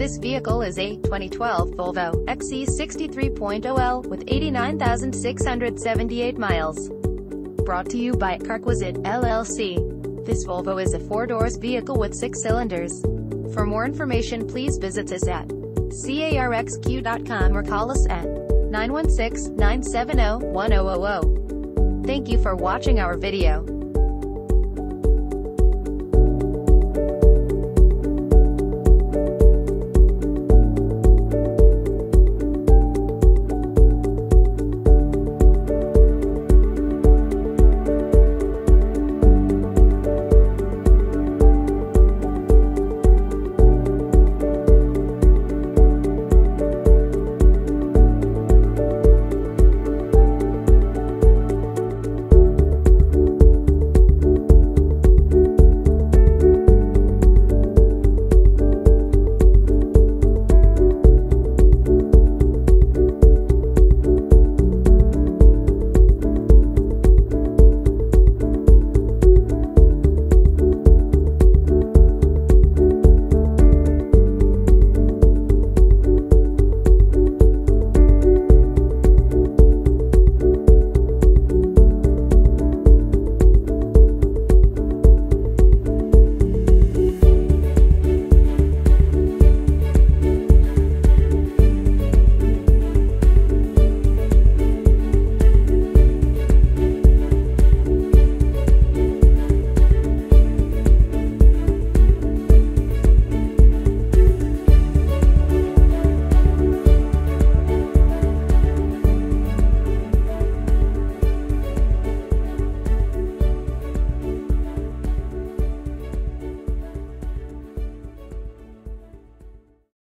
This vehicle is a 2012 Volvo XC63.0L with 89,678 miles. Brought to you by Carquisite LLC. This Volvo is a four-doors vehicle with six cylinders. For more information please visit us at carxq.com or call us at 916-970-1000. Thank you for watching our video.